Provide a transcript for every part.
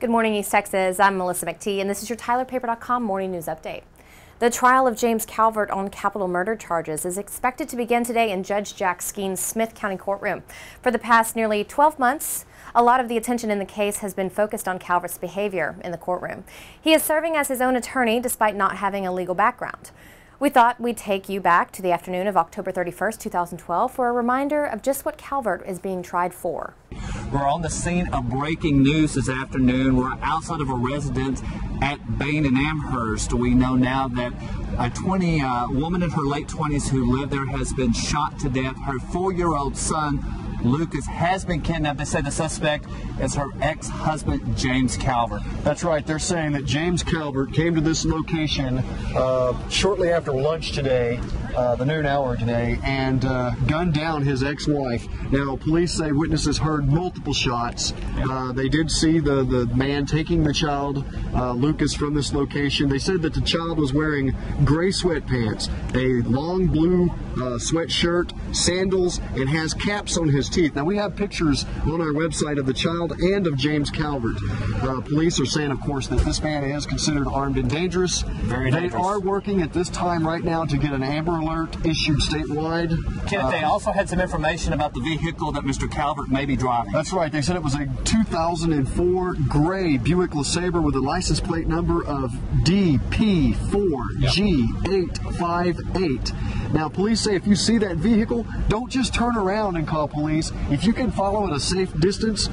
Good morning, East Texas. I'm Melissa McTee, and this is your TylerPaper.com morning news update. The trial of James Calvert on capital murder charges is expected to begin today in Judge Jack Skeen's Smith County courtroom. For the past nearly 12 months, a lot of the attention in the case has been focused on Calvert's behavior in the courtroom. He is serving as his own attorney despite not having a legal background. We thought we'd take you back to the afternoon of October 31st, 2012 for a reminder of just what Calvert is being tried for. We're on the scene of breaking news this afternoon. We're outside of a residence at Bain and Amherst. We know now that a 20 uh, woman in her late 20s who lived there has been shot to death. Her four-year-old son Lucas has been kidnapped. They say the suspect is her ex-husband, James Calvert. That's right. They're saying that James Calvert came to this location uh, shortly after lunch today, uh, the noon hour today, and uh, gunned down his ex-wife. Now, police say witnesses heard multiple shots. Uh, they did see the, the man taking the child, uh, Lucas, from this location. They said that the child was wearing gray sweatpants, a long blue uh, sweatshirt, sandals, and has caps on his teeth. Now, we have pictures on our website of the child and of James Calvert. Uh, police are saying, of course, that this man is considered armed and dangerous. Very dangerous. They are working at this time right now to get an Amber Alert issued statewide. Kenneth, they also had some information about the vehicle that Mr. Calvert may be driving. That's right. They said it was a 2004 gray Buick LeSabre with a license plate number of DP4G858. Now, police say if you see that vehicle, don't just turn around and call police. If you can follow at a safe distance,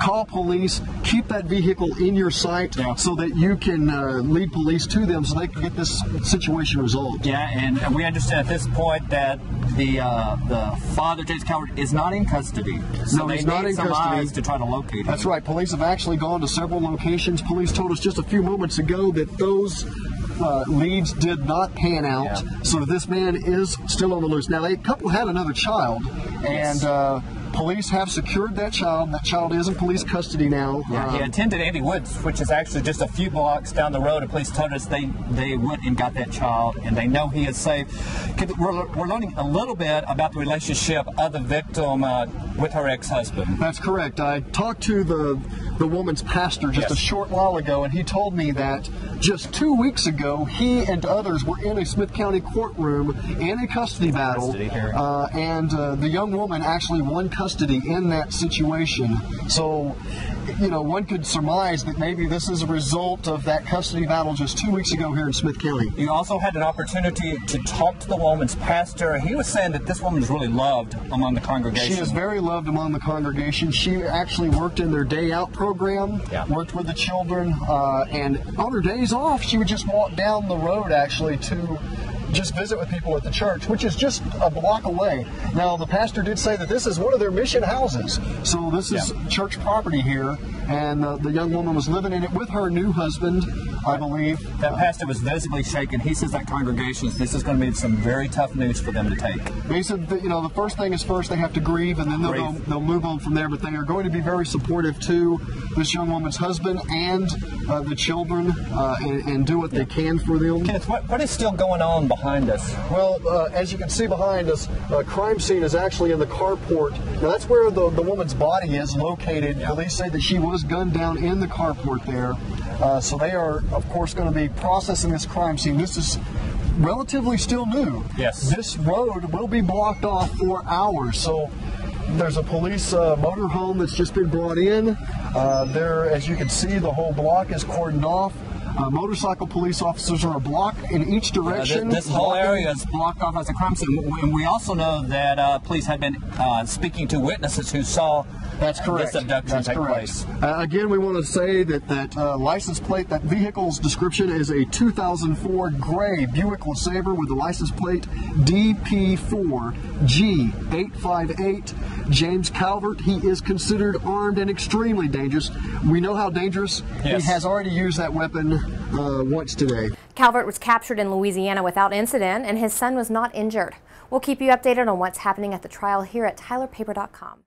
call police, keep that vehicle in your sight yeah. so that you can uh, lead police to them so they can get this situation resolved. Yeah, and we understand at this point that the uh, the father, James Calvert, is not in custody. So no, he's not in custody. eyes to try to locate him. That's right. Police have actually gone to several locations. Police told us just a few moments ago that those uh, leads did not pan out, yeah. so this man is still on the loose. Now, a couple had another child, and uh, police have secured that child. That child is in police custody now. Yeah, um, he attended Andy Woods, which is actually just a few blocks down the road. And police told us they, they went and got that child, and they know he is safe. We're, we're learning a little bit about the relationship of the victim uh, with her ex-husband. That's correct. I talked to the the woman's pastor just yes. a short while ago, and he told me that just two weeks ago, he and others were in a Smith County courtroom in a custody battle, custody uh, and uh, the young woman actually won custody in that situation. So you know, one could surmise that maybe this is a result of that custody battle just two weeks ago here in Smith County. You also had an opportunity to talk to the woman's pastor. He was saying that this woman is really loved among the congregation. She is very loved among the congregation. She actually worked in their day out program, yeah. worked with the children, uh, and on her days off, she would just walk down the road actually to just visit with people at the church, which is just a block away. Now, the pastor did say that this is one of their mission houses. So this is yeah. church property here, and uh, the young woman was living in it with her new husband, I believe. That pastor was visibly shaken. He says that congregations, this is going to be some very tough news for them to take. He said that, you know, the first thing is first they have to grieve, and then they'll, they'll, they'll, move on from there, but they are going to be very supportive to this young woman's husband and uh, the children uh, and, and, do what they can for them. Kenneth, what, what is still going on behind us? Well, uh, as you can see behind us, a uh, crime scene is actually in the carport. Now, that's where the, the woman's body is located. Yeah. Police say that she was gunned down in the carport there. Uh, so they are, of course, going to be processing this crime scene. This is relatively still new. Yes. This road will be blocked off for hours. So there's a police uh, motorhome that's just been brought in. Uh, there, as you can see, the whole block is cordoned off. Uh, motorcycle police officers are a block in each direction. Yeah, this, this whole area is blocked off as a crime scene. And we also know that uh, police have been uh, speaking to witnesses who saw that's correct. This abduction That's take correct. place. Uh, again, we want to say that that uh, license plate, that vehicle's description is a 2004 gray Buick LeSabre with the license plate DP4G858. James Calvert, he is considered armed and extremely dangerous. We know how dangerous. Yes. He has already used that weapon uh, once today. Calvert was captured in Louisiana without incident, and his son was not injured. We'll keep you updated on what's happening at the trial here at TylerPaper.com.